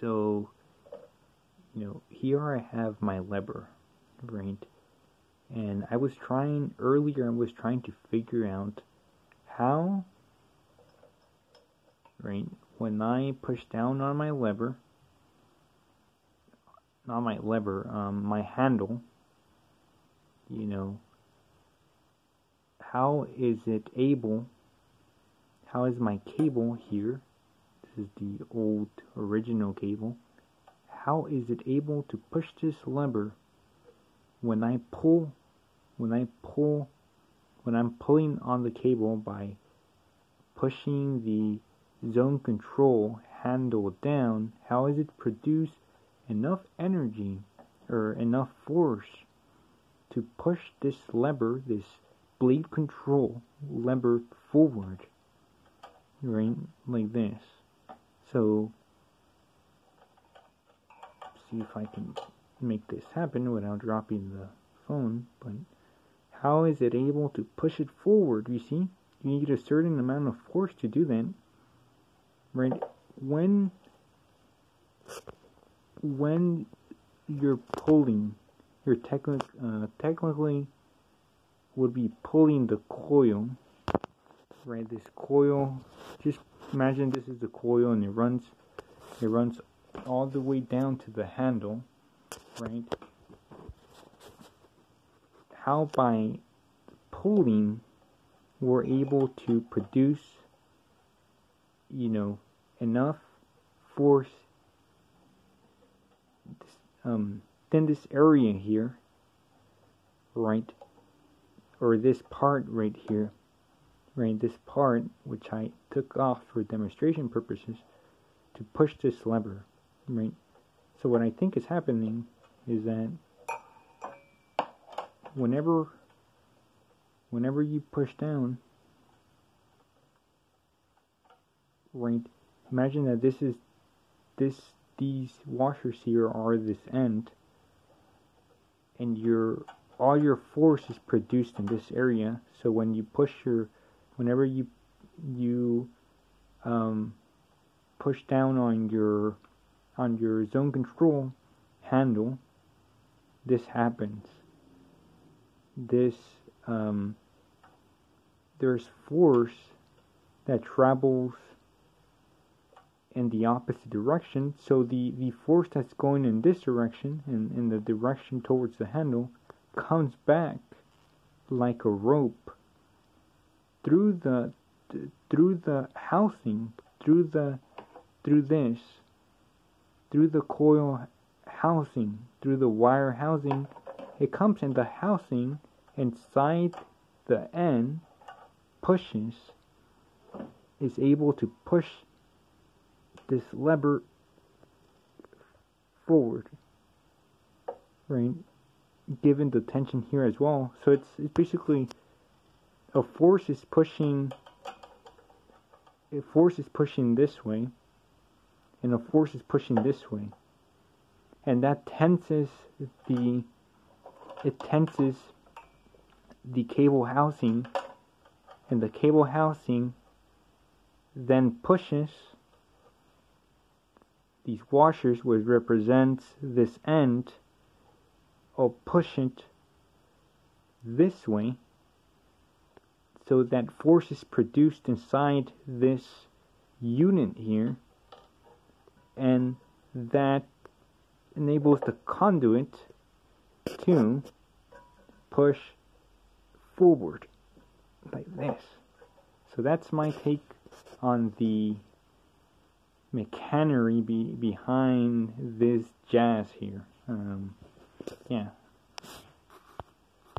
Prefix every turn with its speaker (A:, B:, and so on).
A: so you know here I have my lever right? And I was trying earlier I was trying to figure out how right when I push down on my lever not my lever um, my handle you know how is it able how is my cable here is the old original cable. How is it able to push this lever when I pull when I pull when I'm pulling on the cable by pushing the zone control handle down? How is it produce enough energy or enough force to push this lever this blade control lever forward? Right like this so see if I can make this happen without dropping the phone but how is it able to push it forward? You see you need a certain amount of force to do that right? When when you're pulling you're uh, technically would be pulling the coil right? This coil just imagine this is the coil and it runs it runs all the way down to the handle right? How by pulling we're able to produce you know enough force um, then this area here right? Or this part right here right this part which I took off for demonstration purposes to push this lever right? So what I think is happening is that whenever whenever you push down right imagine that this is this these washers here are this end and your all your force is produced in this area. So when you push your whenever you you um, push down on your on your zone control handle this happens. This um, there's force that travels in the opposite direction. So the the force that's going in this direction in, in the direction towards the handle comes back like a rope through the through the housing through the through this through the coil housing through the wire housing it comes in the housing inside the end pushes is able to push this lever forward right? Given the tension here as well. So it's, it's basically a force is pushing a force is pushing this way and a force is pushing this way. And that tenses the it tenses the cable housing and the cable housing then pushes these washers which represents this end or push it this way so that force is produced inside this unit here and that enables the conduit to push forward like this. So that's my take on the mechanery be behind this jazz here. Um, yeah